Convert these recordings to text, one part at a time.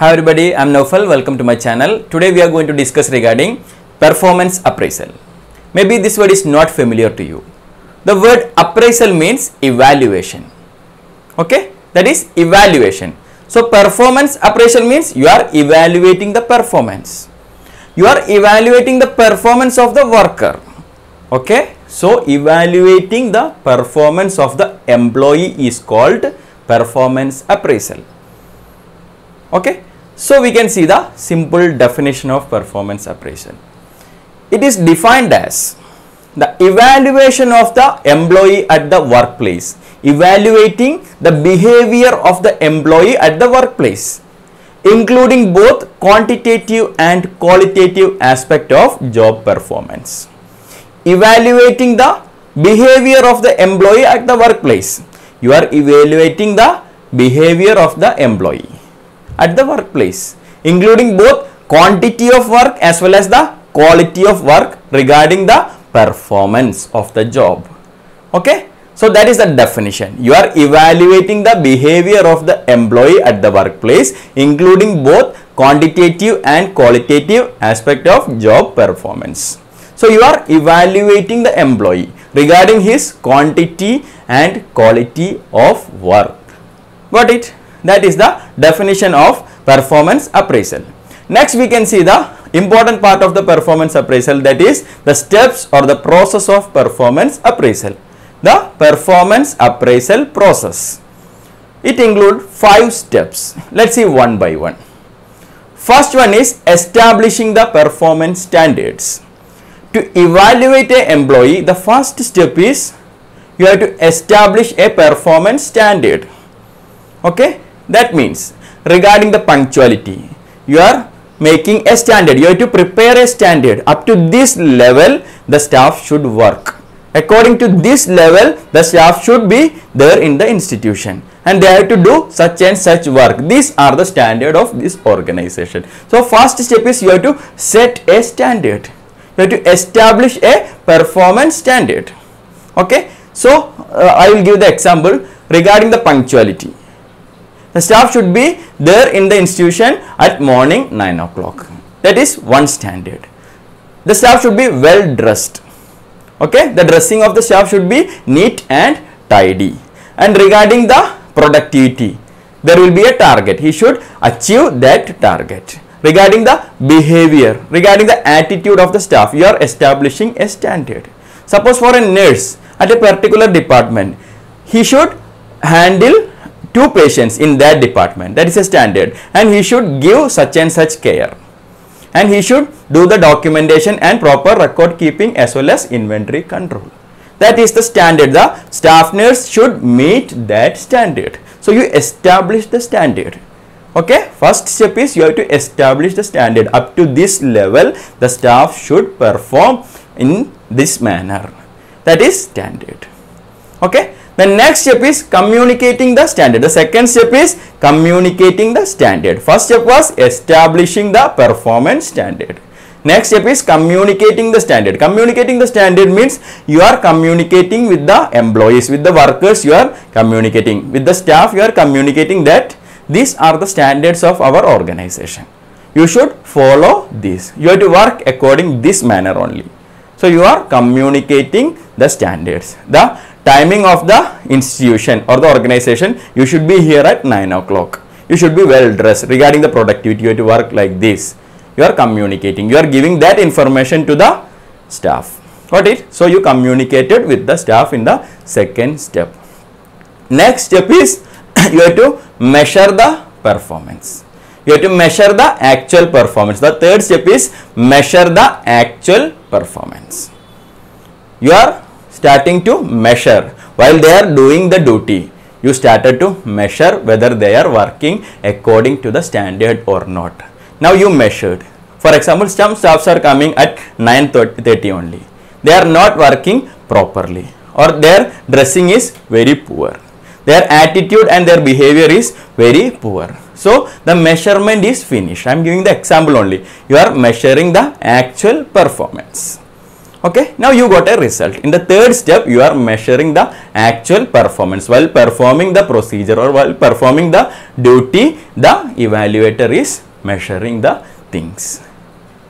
Hi everybody, I am Naufal. Welcome to my channel. Today we are going to discuss regarding performance appraisal. Maybe this word is not familiar to you. The word appraisal means evaluation. Okay, that is evaluation. So performance appraisal means you are evaluating the performance. You are evaluating the performance of the worker. Okay, so evaluating the performance of the employee is called performance appraisal okay so we can see the simple definition of performance appraisal. It is defined as the evaluation of the employee at the workplace evaluating the behavior of the employee at the workplace including both quantitative and qualitative aspect of job performance evaluating the behavior of the employee at the workplace. You are evaluating the behavior of the employee at the workplace including both quantity of work as well as the quality of work regarding the performance of the job. Okay? So that is the definition. You are evaluating the behavior of the employee at the workplace including both quantitative and qualitative aspect of job performance. So you are evaluating the employee regarding his quantity and quality of work. Got it that is the definition of performance appraisal. Next we can see the important part of the performance appraisal that is the steps or the process of performance appraisal. The performance appraisal process. It include five steps. Let's see one by one. First one is establishing the performance standards. To evaluate a employee the first step is you have to establish a performance standard. Okay that means regarding the punctuality you are making a standard. You have to prepare a standard. Up to this level the staff should work. According to this level the staff should be there in the institution. And they have to do such and such work. These are the standard of this organization. So first step is you have to set a standard. You have to establish a performance standard. Okay? So uh, i will give the example regarding the punctuality the staff should be there in the institution at morning 9 o'clock. That is one standard. The staff should be well dressed. Okay? The dressing of the staff should be neat and tidy. And regarding the productivity there will be a target. He should achieve that target. Regarding the behavior regarding the attitude of the staff you are establishing a standard. Suppose for a nurse at a particular department he should handle two patients in that department. That is a standard. And he should give such and such care. And he should do the documentation and proper record keeping as well as inventory control. That is the standard. The staff nurse should meet that standard. So you establish the standard. Okay? First step is you have to establish the standard. Up to this level the staff should perform in this manner. That is standard. Okay the next step is communicating the standard. The second step is communicating the standard. First step was establishing the performance standard. Next step is communicating the standard. Communicating the standard means you are communicating with the employees with the workers you are communicating with the staff you are communicating that these are the standards of our organization. You should follow this. You have to work according this manner only. So you are communicating the standards. The timing of the institution or the organization you should be here at 9 o'clock. You should be well dressed regarding the productivity you have to work like this. You are communicating. You are giving that information to the staff. Got it? So you communicated with the staff in the second step. Next step is you have to measure the performance. You have to measure the actual performance. The third step is measure the actual performance. You are starting to measure. While they are doing the duty you started to measure whether they are working according to the standard or not. Now you measured. For example some staffs are coming at 9:30 only. They are not working properly or their dressing is very poor. Their attitude and their behavior is very poor. So the measurement is finished. I am giving the example only. You are measuring the actual performance okay? Now you got a result. In the third step you are measuring the actual performance while performing the procedure or while performing the duty. The evaluator is measuring the things.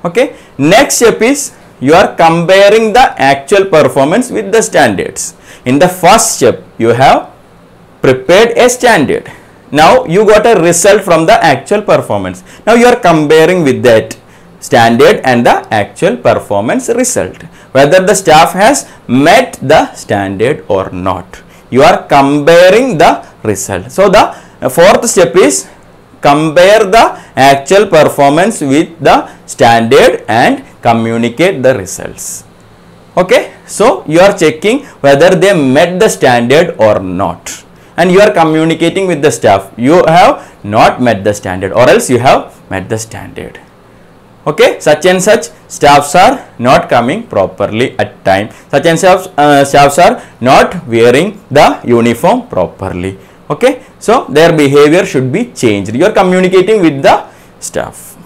Okay? Next step is you are comparing the actual performance with the standards. In the first step you have prepared a standard. Now you got a result from the actual performance. Now you are comparing with that standard and the actual performance result. Whether the staff has met the standard or not. You are comparing the result. So the fourth step is compare the actual performance with the standard and communicate the results. Okay? So you are checking whether they met the standard or not. And you are communicating with the staff. You have not met the standard or else you have met the standard okay? Such and such staffs are not coming properly at time. Such and such uh, staffs are not wearing the uniform properly. Okay? So their behavior should be changed. You are communicating with the staff.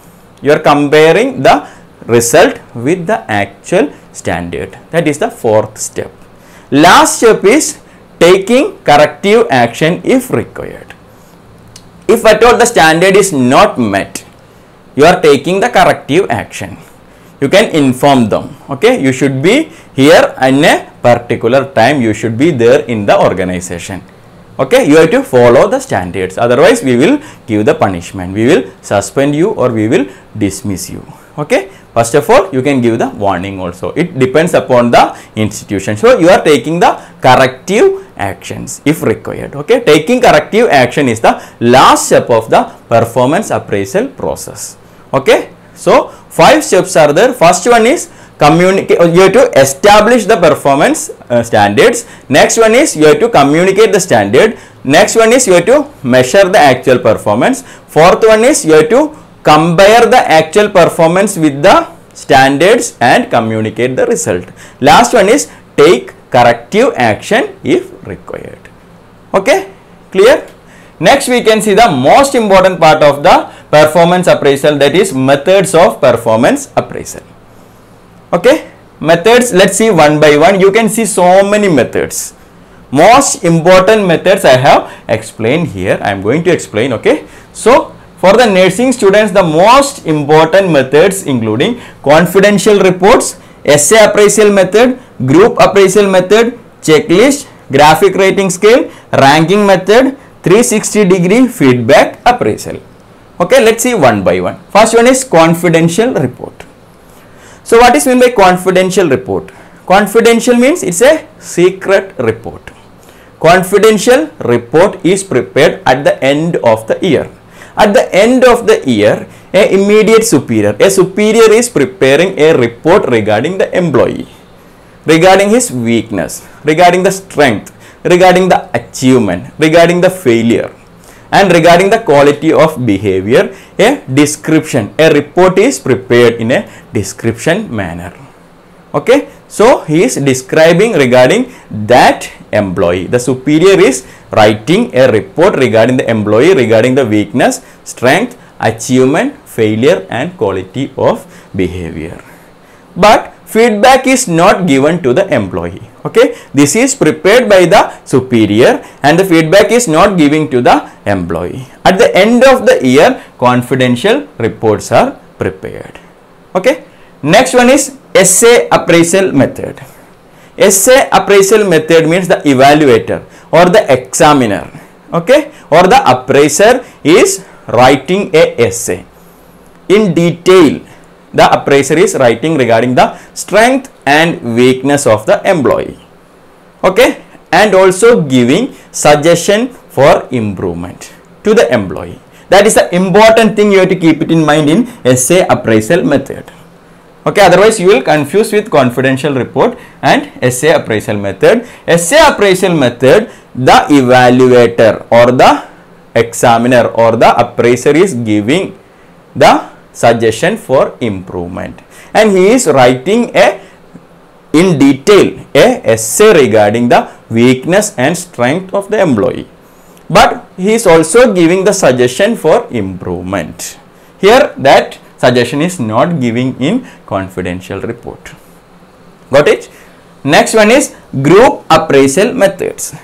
You are comparing the result with the actual standard. That is the fourth step. Last step is taking corrective action if required. If at all the standard is not met you are taking the corrective action. You can inform them okay? You should be here in a particular time. You should be there in the organization okay? You have to follow the standards. Otherwise we will give the punishment. We will suspend you or we will dismiss you okay? First of all you can give the warning also. It depends upon the institution. So you are taking the corrective actions if required okay? Taking corrective action is the last step of the performance appraisal process okay? So five steps are there. First one is communicate you have to establish the performance uh, standards. Next one is you have to communicate the standard. Next one is you have to measure the actual performance. Fourth one is you have to compare the actual performance with the standards and communicate the result. Last one is take corrective action if required. Okay? Clear? Next we can see the most important part of the performance appraisal that is methods of performance appraisal. Okay? Methods let's see one by one. You can see so many methods. Most important methods i have explained here. I am going to explain okay? So for the nursing students the most important methods including confidential reports essay appraisal method group appraisal method checklist graphic rating scale ranking method 360 degree feedback appraisal okay let's see one by one first one is confidential report so what is mean by confidential report? Confidential means it's a secret report. Confidential report is prepared at the end of the year. At the end of the year, a immediate superior, a superior is preparing a report regarding the employee, regarding his weakness, regarding the strength, regarding the achievement, regarding the failure and regarding the quality of behavior a description a report is prepared in a description manner. Okay? So he is describing regarding that employee. The superior is writing a report regarding the employee regarding the weakness strength achievement failure and quality of behavior. But feedback is not given to the employee okay? This is prepared by the superior and the feedback is not giving to the employee. At the end of the year confidential reports are prepared. Okay? Next one is essay appraisal method. Essay appraisal method means the evaluator or the examiner. Okay? Or the appraiser is writing a essay. In detail the appraiser is writing regarding the strength and weakness of the employee. Okay? And also giving suggestion for improvement to the employee. That is the important thing you have to keep it in mind in essay appraisal method. Okay? Otherwise you will confuse with confidential report and essay appraisal method. Essay appraisal method the evaluator or the examiner or the appraiser is giving the suggestion for improvement. And he is writing a in detail a essay regarding the weakness and strength of the employee. But he is also giving the suggestion for improvement. Here that suggestion is not giving in confidential report. Got it? Next one is group appraisal methods.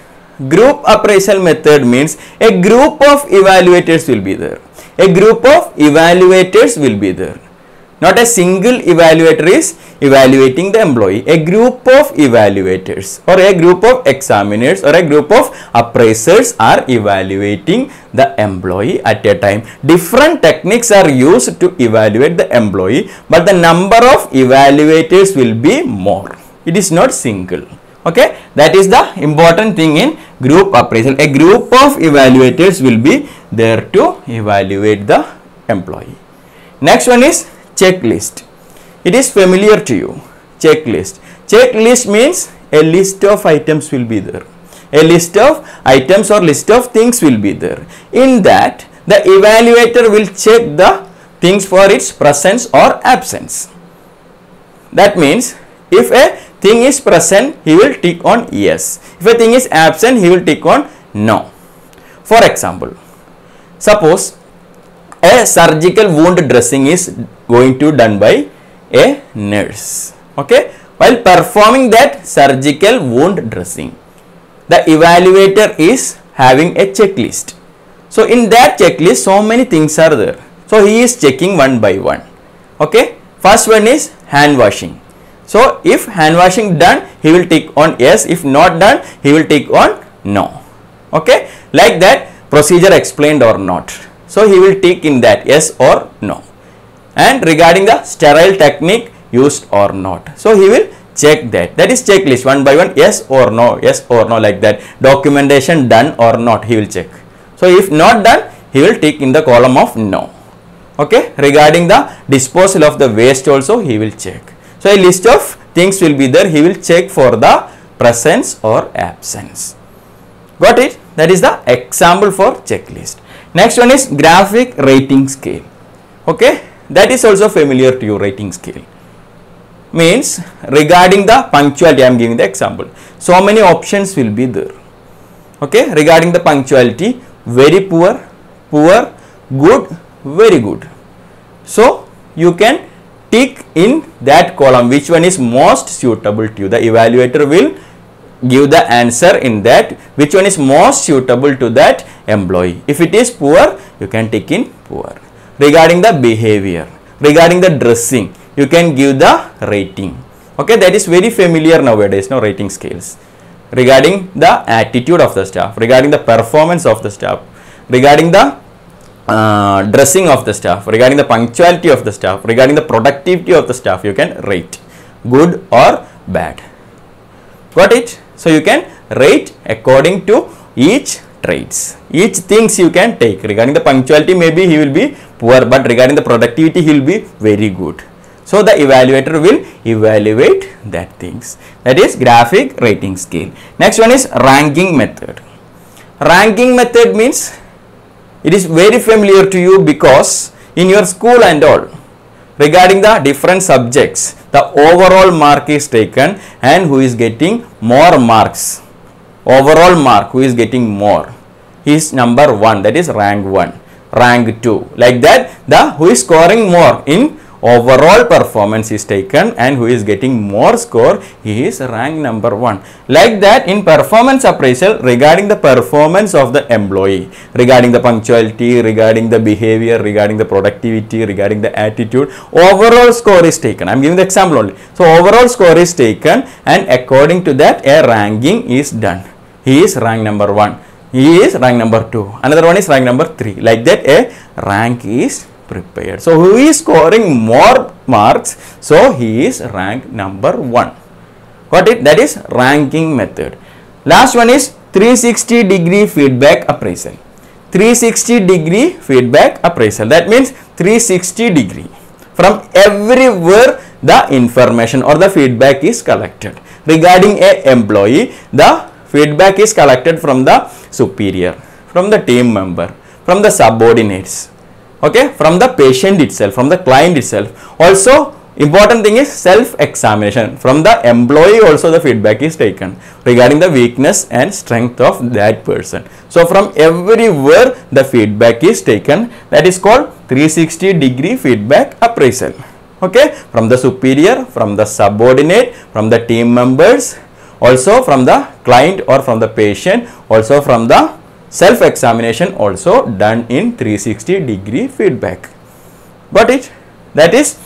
Group appraisal method means a group of evaluators will be there a group of evaluators will be there. Not a single evaluator is evaluating the employee. A group of evaluators or a group of examiners or a group of appraisers are evaluating the employee at a time. Different techniques are used to evaluate the employee but the number of evaluators will be more. It is not single okay? That is the important thing in group appraisal. A group of evaluators will be there to evaluate the employee. Next one is checklist. It is familiar to you. Checklist. Checklist means a list of items will be there. A list of items or list of things will be there. In that the evaluator will check the things for its presence or absence. That means if a thing is present he will tick on yes. If a thing is absent he will tick on no. For example suppose a surgical wound dressing is going to done by a nurse okay? While performing that surgical wound dressing the evaluator is having a checklist. So in that checklist so many things are there. So he is checking one by one okay? First one is hand washing so if hand washing done he will tick on yes. If not done he will tick on no. Okay? Like that procedure explained or not. So he will tick in that yes or no. And regarding the sterile technique used or not. So he will check that. That is checklist. One by one yes or no yes or no like that. Documentation done or not he will check. So if not done he will tick in the column of no. Okay? Regarding the disposal of the waste also he will check so a list of things will be there. He will check for the presence or absence. Got it? That is the example for checklist. Next one is graphic rating scale. Okay? That is also familiar to you rating scale. Means regarding the punctuality i am giving the example. So many options will be there. Okay? Regarding the punctuality very poor poor good very good. So you can tick in that column which one is most suitable to you? The evaluator will give the answer in that. Which one is most suitable to that employee? If it is poor you can tick in poor. Regarding the behavior regarding the dressing you can give the rating. Okay that is very familiar nowadays no rating scales. Regarding the attitude of the staff regarding the performance of the staff regarding the uh, dressing of the staff regarding the punctuality of the staff regarding the productivity of the staff you can rate good or bad. Got it? So you can rate according to each traits. Each things you can take regarding the punctuality maybe he will be poor but regarding the productivity he will be very good. So the evaluator will evaluate that things. That is graphic rating scale. Next one is ranking method. Ranking method means it is very familiar to you because in your school and all regarding the different subjects the overall mark is taken and who is getting more marks. Overall mark who is getting more? Is number 1 that is rank 1 rank 2 like that the who is scoring more in overall performance is taken and who is getting more score he is rank number 1 like that in performance appraisal regarding the performance of the employee regarding the punctuality regarding the behavior regarding the productivity regarding the attitude overall score is taken. I am giving the example only. So overall score is taken and according to that a ranking is done. He is rank number 1 he is rank number 2 another one is rank number 3 like that a rank is prepared. So who is scoring more marks? So he is rank number 1 got it? That is ranking method. Last one is 360 degree feedback appraisal. 360 degree feedback appraisal. That means 360 degree. From everywhere the information or the feedback is collected. Regarding a employee the feedback is collected from the superior from the team member from the subordinates okay? From the patient itself from the client itself. Also important thing is self examination from the employee also the feedback is taken regarding the weakness and strength of that person. So from everywhere the feedback is taken. That is called 360 degree feedback appraisal. Okay? From the superior from the subordinate from the team members also from the client or from the patient also from the self examination also done in 360 degree feedback. Got it? That is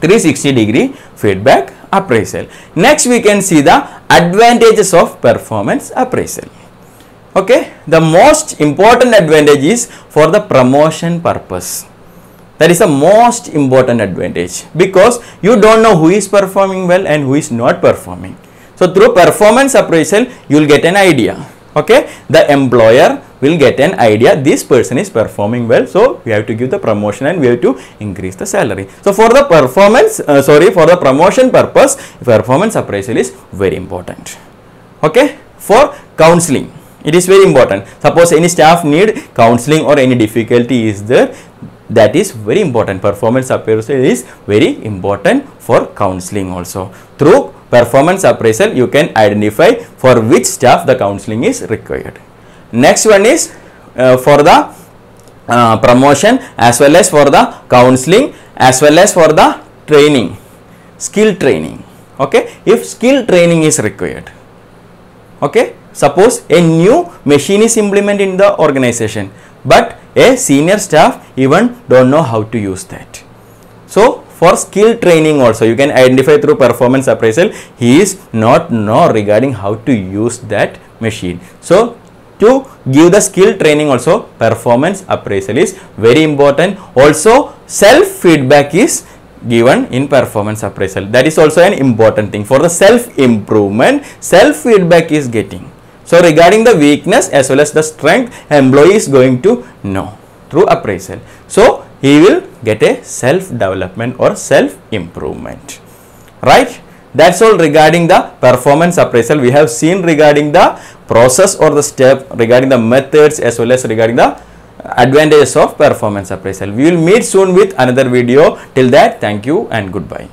360 degree feedback appraisal. Next we can see the advantages of performance appraisal. Okay? The most important advantage is for the promotion purpose. That is the most important advantage because you don't know who is performing well and who is not performing. So through performance appraisal you will get an idea okay? The employer will get an idea this person is performing well so we have to give the promotion and we have to increase the salary. So for the performance uh, sorry for the promotion purpose performance appraisal is very important. Okay? For counseling it is very important. Suppose any staff need counseling or any difficulty is there that is very important. Performance appraisal is very important for counseling also. Through performance appraisal you can identify for which staff the counseling is required. Next one is uh, for the uh, promotion as well as for the counseling as well as for the training skill training. Okay? If skill training is required okay? Suppose a new machine is implemented in the organization but a senior staff even don't know how to use that. So for skill training also. You can identify through performance appraisal. He is not know regarding how to use that machine. So to give the skill training also performance appraisal is very important. Also self feedback is given in performance appraisal. That is also an important thing for the self improvement self feedback is getting. So regarding the weakness as well as the strength employee is going to know through appraisal. So he will get a self development or self improvement right? That's all regarding the performance appraisal. We have seen regarding the process or the step regarding the methods as well as regarding the advantages of performance appraisal. We will meet soon with another video. Till that thank you and goodbye